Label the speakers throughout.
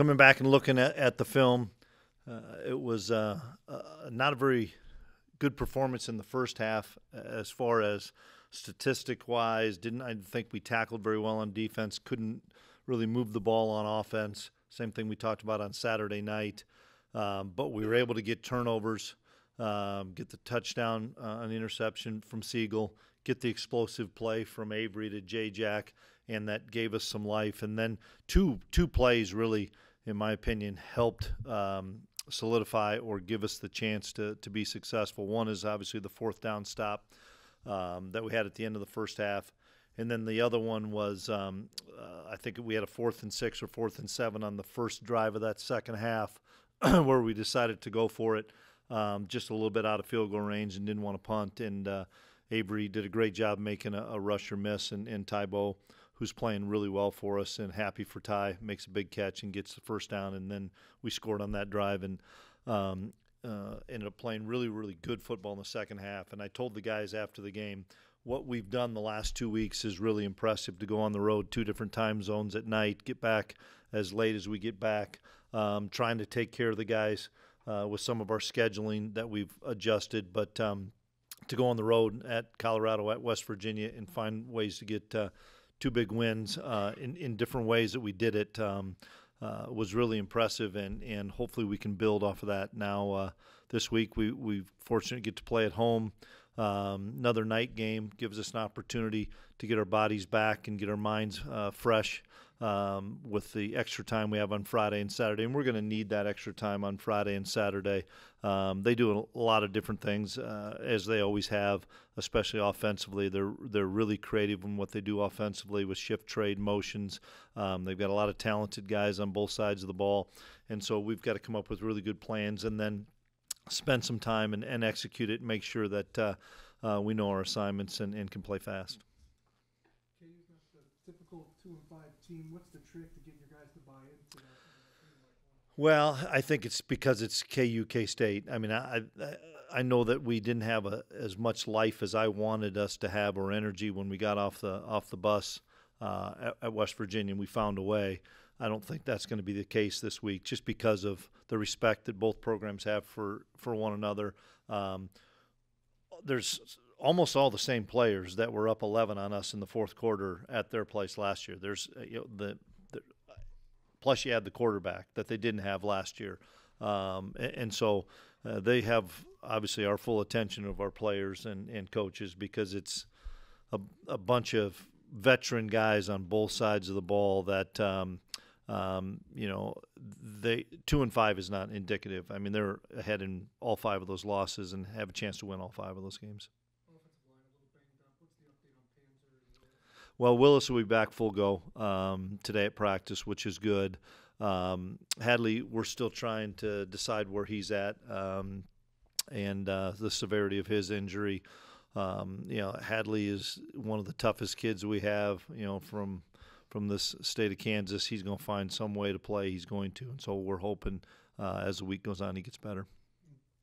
Speaker 1: coming back and looking at, at the film, uh, it was uh, uh, not a very good performance in the first half as far as statistic wise. Didn't I think we tackled very well on defense? Couldn't really move the ball on offense. Same thing we talked about on Saturday night. Um, but we were able to get turnovers, um, get the touchdown uh, on the interception from Siegel, get the explosive play from Avery to J Jack, and that gave us some life. And then two two plays really, in my opinion, helped um, solidify or give us the chance to to be successful. One is obviously the fourth down stop um, that we had at the end of the first half. And then the other one was, um, uh, I think we had a fourth and six or fourth and seven on the first drive of that second half, where we decided to go for it, um, just a little bit out of field goal range and didn't want to punt. And uh, Avery did a great job making a, a rusher miss, and, and Tybo, who's playing really well for us, and happy for Ty, makes a big catch and gets the first down, and then we scored on that drive. And um, uh, ended up playing really, really good football in the second half. And I told the guys after the game, what we've done the last two weeks is really impressive to go on the road two different time zones at night, get back as late as we get back, um, trying to take care of the guys uh, with some of our scheduling that we've adjusted. But um, to go on the road at Colorado, at West Virginia, and find ways to get uh, two big wins uh, in, in different ways that we did it. Um, uh, was really impressive, and, and hopefully we can build off of that. Now uh, this week we we fortunately get to play at home. Um, another night game gives us an opportunity to get our bodies back and get our minds uh, fresh um, with the extra time we have on Friday and Saturday. And we're going to need that extra time on Friday and Saturday. Um, they do a lot of different things, uh, as they always have, especially offensively. They're they're really creative in what they do offensively with shift trade motions. Um, they've got a lot of talented guys on both sides of the ball, and so we've got to come up with really good plans and then spend some time and, and execute it. And make sure that uh, uh, we know our assignments and, and can play fast
Speaker 2: typical two and five team. What's the trick to get your guys to buy into that?
Speaker 1: Well, I think it's because it's KU K State. I mean, I I know that we didn't have a, as much life as I wanted us to have or energy when we got off the off the bus uh, at, at, West Virginia. and We found a way. I don't think that's going to be the case this week, just because of the respect that both programs have for for one another. Um, there's almost all the same players that were up 11 on us in the fourth quarter at their place last year. There's uh, you know, the, the plus you add the quarterback that they didn't have last year, um, and, and, so uh, they have obviously our full attention of our players and, and coaches because it's a, a bunch of veteran guys on both sides of the ball that. Um, um, you know, they two and five is not indicative. I mean, they're ahead in all five of those losses and have a chance to win all five of those games. Well, Willis will be back full go um, today at practice, which is good. Um, Hadley, we're still trying to decide where he's at um, and uh, the severity of his injury. Um, you know, Hadley is one of the toughest kids we have. You know, from from this state of Kansas, he's going to find some way to play. He's going to, and so we're hoping uh, as the week goes on, he gets better.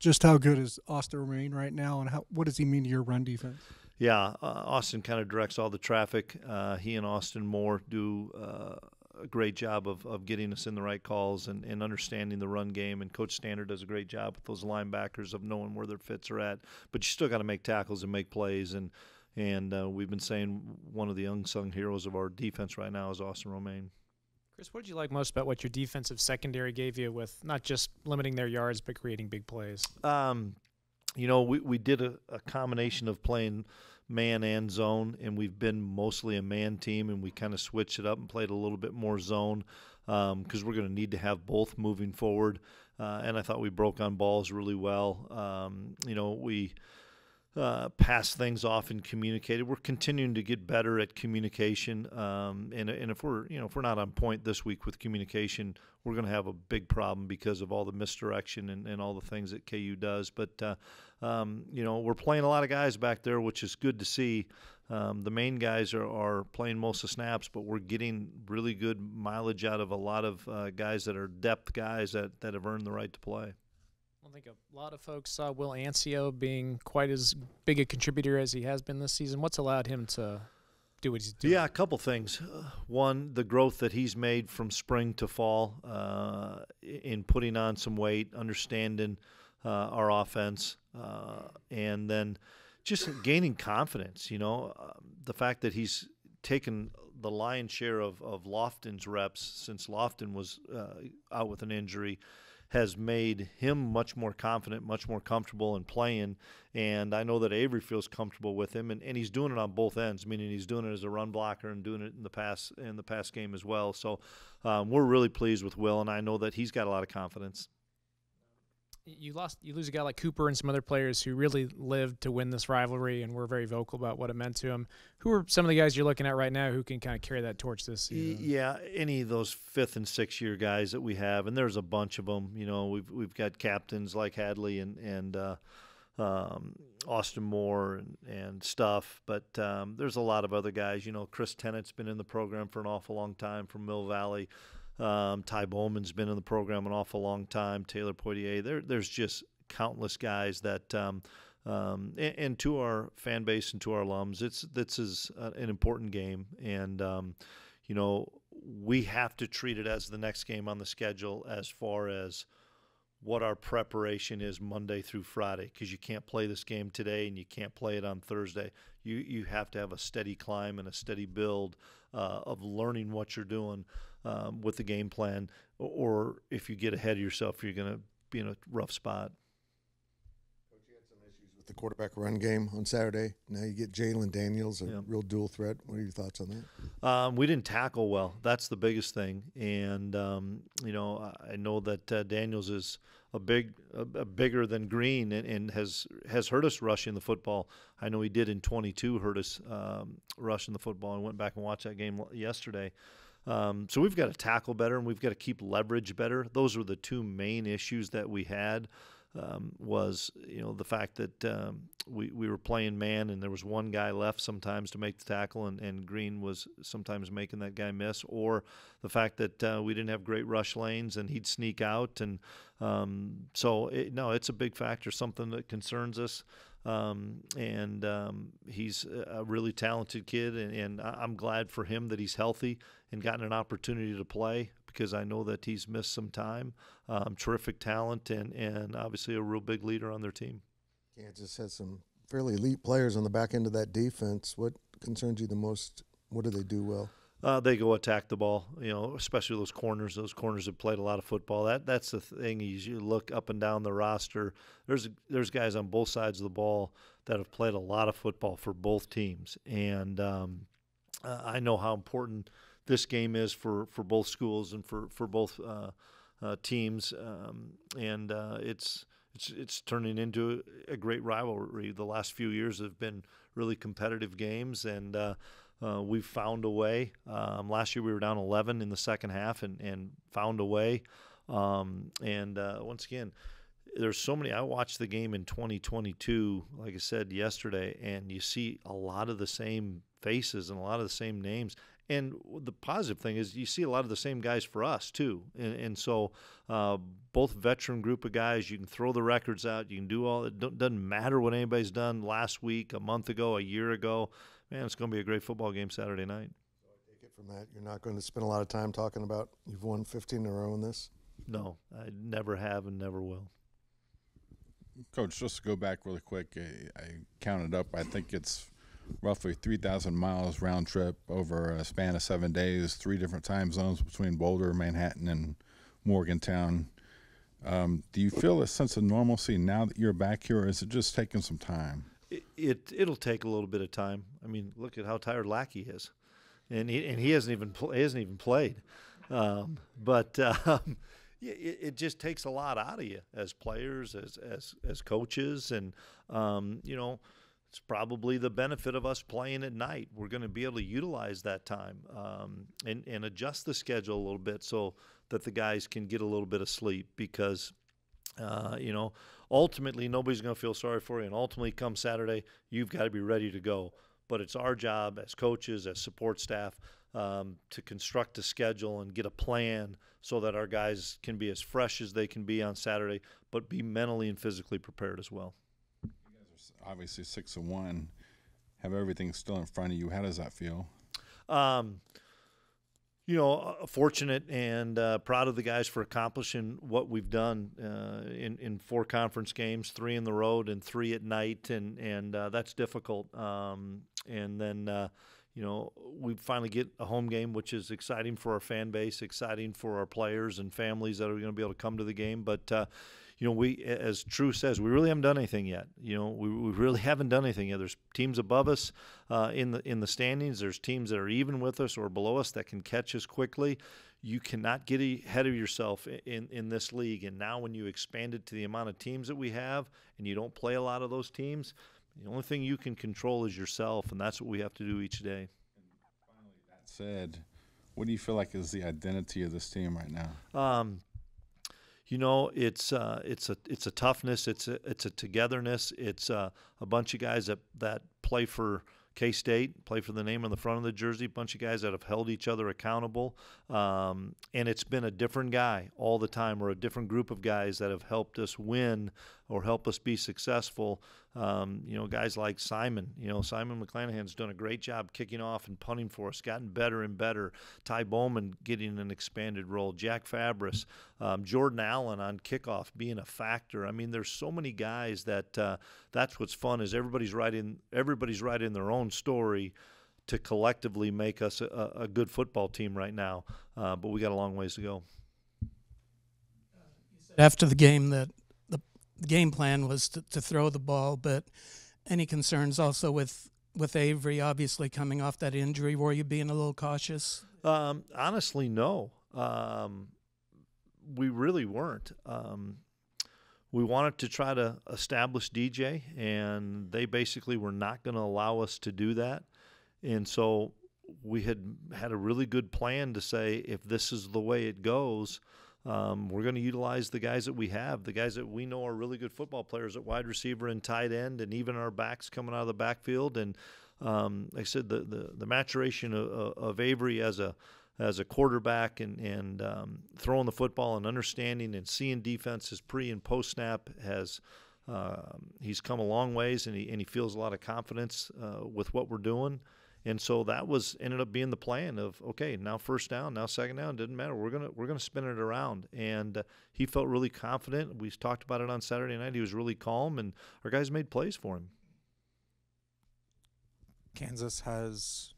Speaker 2: Just how good is Austin Romaine right now, and how, what does he mean to your run defense?
Speaker 1: Yeah, uh, Austin kind of directs all the traffic. Uh, he and Austin Moore do uh, a great job of, of getting us in the right calls and, and understanding the run game. And Coach Standard does a great job with those linebackers of knowing where their fits are at. But you still got to make tackles and make plays. And and uh, we've been saying one of the unsung heroes of our defense right now is Austin Romaine.
Speaker 3: Chris, what did you like most about what your defensive secondary gave you with not just limiting their yards but creating big plays?
Speaker 1: Um, you know, we, we did a, a combination of playing man and zone, and we've been mostly a man team, and we kind of switched it up and played a little bit more zone because um, we're going to need to have both moving forward. Uh, and I thought we broke on balls really well. Um, you know, we uh, pass things off and communicated. We're continuing to get better at communication, um, and and if we're you know if we're not on point this week with communication, we're going to have a big problem because of all the misdirection and, and all the things that KU does. But uh, um, you know we're playing a lot of guys back there, which is good to see. Um, the main guys are, are playing most of the snaps, but we're getting really good mileage out of a lot of uh, guys that are depth guys that, that have earned the right to play.
Speaker 3: I think a lot of folks saw Will Ancio being quite as big a contributor as he has been this season. What's allowed him to do what he's doing?
Speaker 1: Yeah, a couple things. Uh, one, the growth that he's made from spring to fall uh, in putting on some weight, understanding uh, our offense, uh, and then just gaining confidence. You know, um, the fact that he's taken the lion's share of, of Loftin's reps since Lofton was uh, out with an injury has made him much more confident, much more comfortable in playing. And I know that Avery feels comfortable with him, and, and he's doing it on both ends, meaning he's doing it as a run blocker and doing it in the pass in the pass game as well. So um, we're really pleased with Will, and I know that he's got a lot of confidence
Speaker 3: you lost you lose a guy like Cooper and some other players who really lived to win this rivalry and were very vocal about what it meant to him. Who are some of the guys you're looking at right now who can kind of carry that torch this season?
Speaker 1: Yeah, any of those fifth and sixth year guys that we have, and there's a bunch of them. You know, we've we've got captains like Hadley and and uh, um, Austin Moore and, and stuff, but um, there's a lot of other guys. You know, Chris Tennant's been in the program for an awful long time from Mill Valley. Um, Ty Bowman's been in the program an awful long time. Taylor Poitier. There, there's just countless guys that. Um, um, and, and, to our fan base and to our alums, it's this is an important game, and um, you know we have to treat it as the next game on the schedule as far as what our preparation is Monday through Friday because you can't play this game today and you can't play it on Thursday. You you have to have a steady climb and a steady build uh, of learning what you're doing um, with the game plan, or if you get ahead of yourself, you're going to be in a rough spot.
Speaker 4: Coach, you had some issues with the quarterback run game on Saturday. Now you get Jalen Daniels, a yeah. real dual threat. What are your thoughts on that?
Speaker 1: Um, we didn't tackle well. That's the biggest thing. And um, you know, I know that uh, Daniels is a big, a, a bigger than Greene, and, and, has has hurt us rushing the football. I know he did in 22 hurt us um, rushing the football. I went back and watched that game yesterday. Um, so we've got to tackle better and we've got to keep leverage better. Those were the two main issues that we had. Um, was you know the fact that um, we we were playing man and there was one guy left sometimes to make the tackle and, and Greene was sometimes making that guy miss or the fact that uh, we didn't have great rush lanes and he'd sneak out and um, so it, no it's a big factor something that concerns us um, and um, he's a really talented kid, and, and, I'm glad for him that he's healthy and gotten an opportunity to play because I know that he's missed some time. Um, terrific talent, and, and obviously a real big leader on their team.
Speaker 4: Kansas has some fairly elite players on the back end of that defense. What concerns you the most? What do they do well?
Speaker 1: Uh, they go attack the ball, you know, especially those corners. Those corners have played a lot of football. That that's the thing. Is you look up and down the roster. There's there's guys on both sides of the ball that have played a lot of football for both teams, and um, uh, I know how important this game is for, for both schools and for for both uh, uh teams. Um, and uh, it's it's it's turning into a great rivalry. The last few years have been really competitive games, and uh, we've found a way. Um, last year we were down 11 in the second half and, and found a way. Um, and uh, once again, there's so many. I watched the game in 2022, like I said yesterday, and you see a lot of the same faces and a lot of the same names. And the positive thing is you see a lot of the same guys for us too. And, and so uh, both veteran group of guys, you can throw the records out. You can do all. It doesn't matter what anybody's done last week, a month ago, a year ago man, it's going to be a great football game Saturday night.
Speaker 4: So I take it from that you're not going to spend a lot of time talking about you've won 15 in a row in this.
Speaker 1: No, I never have and never will.
Speaker 5: Coach, just to go back really quick, I, I counted up. I think it's roughly 3,000 miles round trip over a span of seven days, three different time zones between Boulder, Manhattan, and Morgantown. Um, do you feel a sense of normalcy now that you're back here, or is it just taking some time?
Speaker 1: It, it will take a little bit of time. I mean, look at how tired Lackey is, and he and he hasn't even pl- he hasn't even played. Um, but um, it, it, just takes a lot out of you as players, as as as coaches, and um, you know. It's probably the benefit of us playing at night. We're going to be able to utilize that time um, and, and adjust the schedule a little bit so that the guys can get a little bit of sleep because uh, you know, ultimately nobody's going to feel sorry for you, and ultimately, come Saturday, you've got to be ready to go. But it's our job as coaches, as support staff, um, to construct a schedule and get a plan so that our guys can be as fresh as they can be on Saturday, but be mentally and physically prepared as well.
Speaker 5: You guys are obviously six and one. have everything still in front of you. How does that feel?
Speaker 1: Um, you know, uh, fortunate and uh, proud of the guys for accomplishing what we've done uh, in in four conference games, three in the road and three at night, and and uh, that's difficult. Um, and then uh, you know we finally get a home game, which is exciting for our fan base, exciting for our players and families that are going to be able to come to the game. But uh, you know, we, as True says, we really haven't done anything yet. You know, we, we really haven't done anything yet. There's teams above us uh, in the in the standings. There's teams that are even with us or below us that can catch us quickly. You cannot get ahead of yourself in, in this league. And now, when you expand it to the amount of teams that we have, and you don't play a lot of those teams, the only thing you can control is yourself, and that's what we have to do each day.
Speaker 5: That said, what do you feel like is the identity of this team right now?
Speaker 1: Um, you know, it's uh, it's a it's a toughness, it's a it's a togetherness, it's uh, a bunch of guys that that play for K State, play for the name on the front of the jersey, bunch of guys that have held each other accountable, um, and it's been a different guy all the time, or a different group of guys that have helped us win or help us be successful um, you know, guys like Simon, you know, Simon McClanahan's done a great job kicking off and punting for us, gotten better and better. Ty Bowman getting an expanded role. Jack Fabris, um, Jordan Allen on kickoff being a factor. I mean, there's so many guys that uh, that's what's fun is everybody's writing everybody's writing their own story to collectively make us a, a good football team right now. Uh, but we got a long ways to go.
Speaker 6: After the game, that the game plan was to, to throw the ball, but any concerns also with with Avery obviously coming off that injury? Were you being a little cautious?
Speaker 1: Um, honestly, no. Um, we really weren't. Um, we wanted to try to establish DJ, and they basically were not going to allow us to do that. And so we had had a really good plan to say if this is the way it goes, um, we're going to utilize the guys that we have, the guys that we know are really good football players at wide receiver and tight end, and even our backs coming out of the backfield. And um, like I said, the, the, the maturation of, of, Avery as a as a quarterback and and um, throwing the football and understanding and seeing defenses pre and post snap has. Uh, he's come a long ways and he, and he feels a lot of confidence uh, with what we're doing. And so that was ended up being the plan of okay, now first down, now second down, didn't matter. We're gonna we're gonna spin it around, and uh, he felt really confident. We talked about it on Saturday night. He was really calm, and our guys made plays for him.
Speaker 7: Kansas has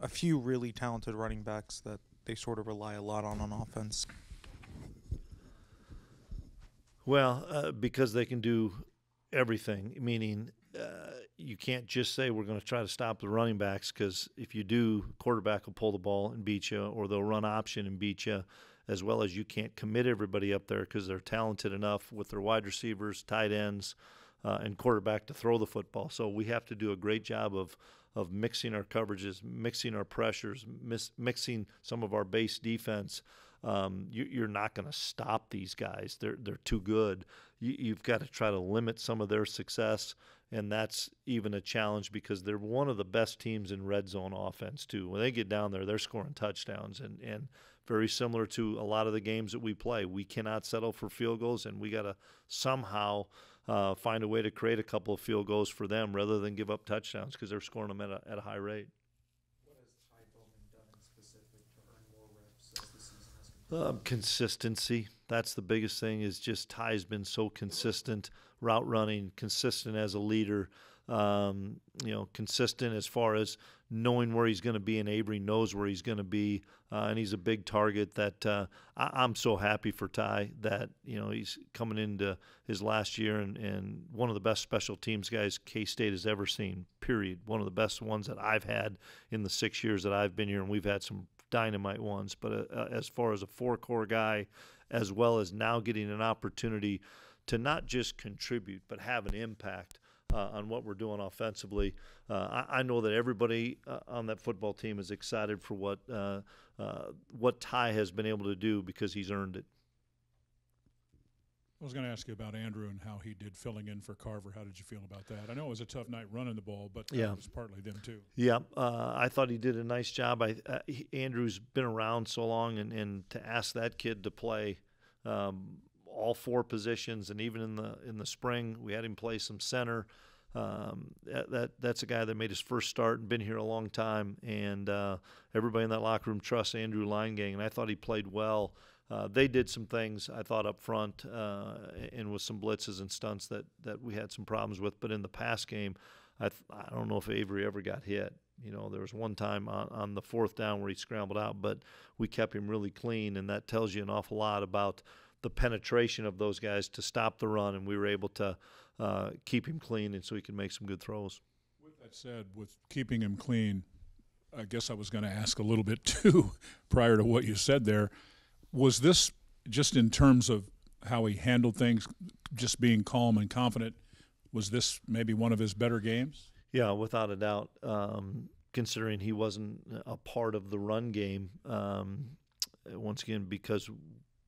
Speaker 7: a few really talented running backs that they sort of rely a lot on on offense.
Speaker 1: Well, uh, because they can do everything, meaning uh, you can't just say we're going to try to stop the running backs because if you do, quarterback will pull the ball and beat you, or they'll run option and beat you, as well as you can't commit everybody up there because they're talented enough with their wide receivers, tight ends, uh, and quarterback to throw the football. So we have to do a great job of of mixing our coverages, mixing our pressures, mis- mixing some of our base defense. Um, you, are not going to stop these guys. They're they're too good. You, have got to try to limit some of their success and that's even a challenge because they're one of the best teams in red zone offense too. When they get down there, they're scoring touchdowns and and very similar to a lot of the games that we play. We cannot settle for field goals, and we got to somehow uh, find a way to create a couple of field goals for them rather than give up touchdowns because they're scoring them at a, at a high rate. Um, consistency. That's the biggest thing. Is just Ty's been so consistent route running, consistent as a leader. Um, you know, consistent as far as knowing where he's going to be, and Avery knows where he's going to be, uh, and he's a big target. That uh, I, am so happy for Ty that you know he's coming into his last year and, and one of the best special teams guys K State has ever seen. Period. One of the best ones that I've had in the six years that I've been here, and we've had some dynamite ones. But uh, uh, as far as a four core guy, as well as now getting an opportunity to not just contribute but have an impact uh, on what we're doing offensively. Uh, I, I, know that everybody uh, on that football team is excited for what uh, what Ty has been able to do because he's earned it.
Speaker 8: I was going to ask you about Andrew and how he did filling in for Carver. How did you feel about that? I know it was a tough night running the ball, but yeah. it was partly them too.
Speaker 1: Yeah, uh, I thought he did a nice job. I, uh, he, Andrew's been around so long, and, and to ask that kid to play um, all four positions, and even in the in the spring, we had him play some center. Um, that, that, that's a guy that made his first start and been here a long time, and uh, everybody in that locker room trusts Andrew Leingang, and I thought he played well. Uh, they did some things I thought up front uh, and with some blitzes and stunts that, that we had some problems with. But in the pass game, I, th- I don't know if Avery ever got hit. You know, there was one time on, on the fourth down where he scrambled out, but we kept him really clean, and that tells you an awful lot about the penetration of those guys to stop the run, and we were able to uh, keep him clean, and so he could make some good throws.
Speaker 8: With that said, with keeping him clean, I guess I was going to ask a little bit too prior to what you said there. Was this just in terms of how he handled things, just being calm and confident? Was this maybe one of his better games?
Speaker 1: Yeah, without a doubt. Um, considering he wasn't a part of the run game, um, once again because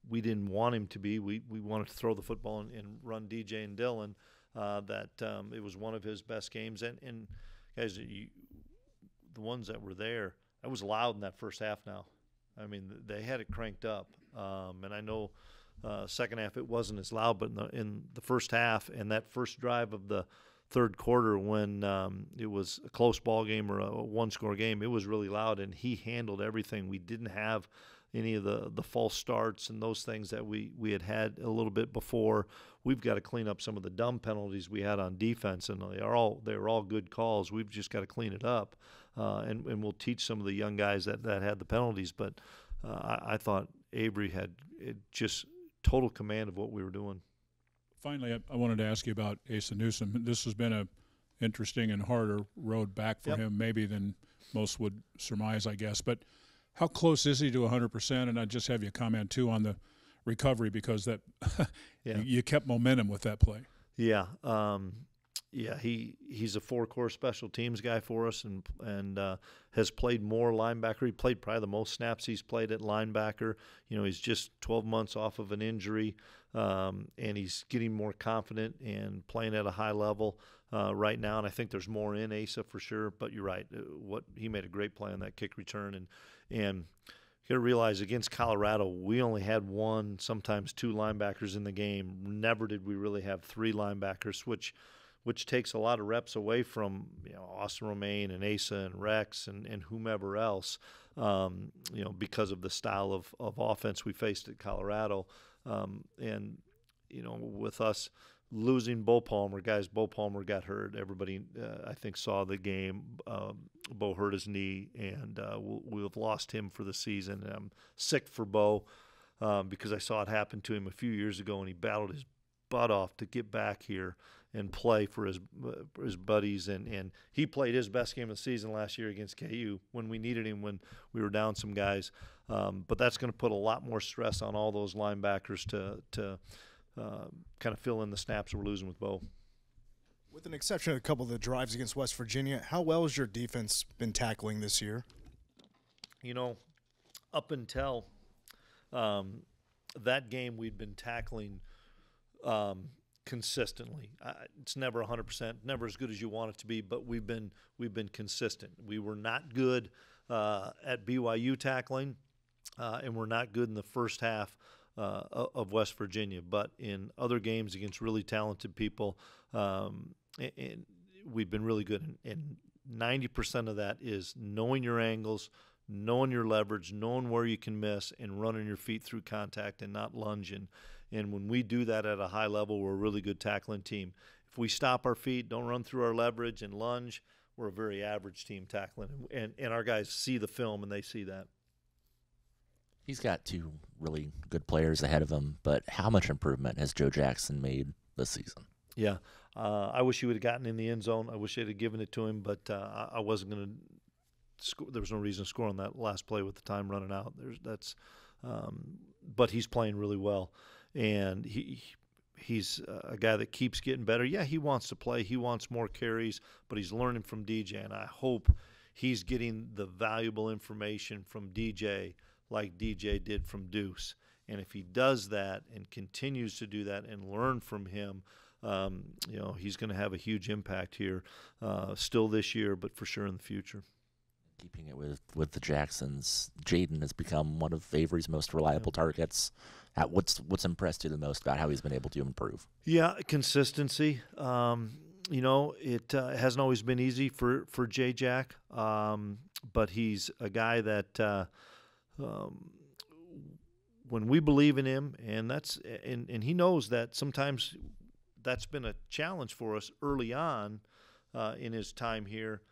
Speaker 1: we didn't want him to be. We we wanted to throw the football and, and run DJ and Dylan. Uh, that um, it was one of his best games, and and guys, you, the ones that were there, it was loud in that first half. Now, I mean, they had it cranked up, um, and I know uh, second half it wasn't as loud, but in the, in the first half and that first drive of the third quarter when um, it was a close ball game or a one score game, it was really loud, and he handled everything. We didn't have any of the, the false starts and those things that we, we had had a little bit before. We've got to clean up some of the dumb penalties we had on defense, and they are all they are all good calls. We've just got to clean it up, uh, and and we'll teach some of the young guys that, that had the penalties. But uh, I, I, thought Avery had just total command of what we were doing.
Speaker 8: Finally, I, I wanted to ask you about Asa Newsom. This has been a interesting and harder road back for
Speaker 1: yep.
Speaker 8: him, maybe than most would surmise, I guess. But how close is he to 100%? And I just have you comment too on the recovery because that yeah. you, kept momentum with that play.
Speaker 1: Yeah, um, yeah. He he's a four core special teams guy for us, and and uh, has played more linebacker. He played probably the most snaps he's played at linebacker. You know, he's just 12 months off of an injury, um, and he's getting more confident and playing at a high level. Uh, right now, and I think there's more in Asa for sure. But you're right; uh, what he made a great play on that kick return, and and you got to realize against Colorado, we only had one, sometimes two linebackers in the game. Never did we really have three linebackers, which which takes a lot of reps away from you know Austin Romaine and Asa and Rex and, and whomever else. Um, you know because of the style of, of offense we faced at Colorado, um, and you know with us losing Bo Palmer, guys, Bo Palmer got hurt. Everybody, uh, I think, saw the game. Um, Bo hurt his knee, and uh, we'll, we'll, have lost him for the season. And I'm sick for Bo um, because I saw it happen to him a few years ago, and he battled his butt off to get back here and play for his for his buddies. And, and he played his best game of the season last year against KU when we needed him when we were down some guys. Um, but that's going to put a lot more stress on all those linebackers to to uh, kind of fill in the snaps we're losing with Bo.
Speaker 9: With an exception of a couple of the drives against West Virginia, how well has your defense been tackling this year?
Speaker 1: You know, up until um, that game, we'd been tackling um, consistently. Uh, it's never 100%, never as good as you want it to be, but we've been we've been consistent. We were not good uh, at BYU tackling, uh, and we're not good in the first half uh, of West Virginia. But in other games against really talented people, um, and, and we've been really good. And ninety percent of that is knowing your angles, knowing your leverage, knowing where you can miss, and running your feet through contact and not lunging. And when we do that at a high level, we're a really good tackling team. If we stop our feet, don't run through our leverage, and lunge, we're a very average team tackling. And, and our guys see the film and they see that.
Speaker 10: He's got two really good players ahead of him, but how much improvement has Joe Jackson made this season?
Speaker 1: Yeah, uh, I wish he would have gotten in the end zone. I wish they'd have given it to him, but uh, I wasn't going to. Score. There was no reason to score on that last play with the time running out. There's that's, um, but he's playing really well, and he he's a guy that keeps getting better. Yeah, he wants to play. He wants more carries, but he's learning from DJ, and I hope he's getting the valuable information from DJ like DJ did from Deuce. And if he does that and continues to do that and learn from him, um, you know, he's going to have a huge impact here, uh, still this year, but for sure in the future.
Speaker 10: Keeping it with, with the Jacksons, Jaden has become one of Avery's most reliable yeah. targets. What's what's impressed you the most about how he's been able to improve?
Speaker 1: Yeah, consistency. Um, you know, it uh, hasn't always been easy for for Jay Jack, um, but he's a guy that uh, um, when we believe in him, and that's and and he knows that sometimes that's been a challenge for us early on uh, in his time here.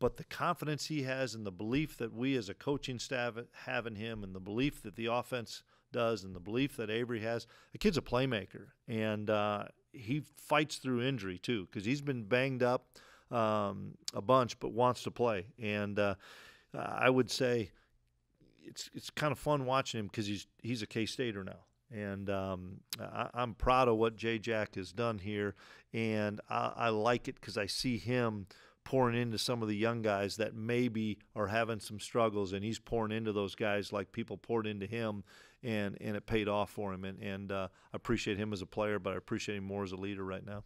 Speaker 1: But the confidence he has and the belief that we as a coaching staff have in him, and the belief that the offense does, and the belief that Avery has, the kid's a playmaker, and uh, he fights through injury too because he's been banged up um, a bunch, but wants to play. And uh, I would say it's it's kind of fun watching him because he's he's a K Stater now. And um, I, am proud of what Jay Jack has done here, and I, I like it because I see him pouring into some of the young guys that maybe are having some struggles, and he's pouring into those guys like people poured into him, and and it paid off for him. And and uh, I appreciate him as a player, but I appreciate him more as a leader right now.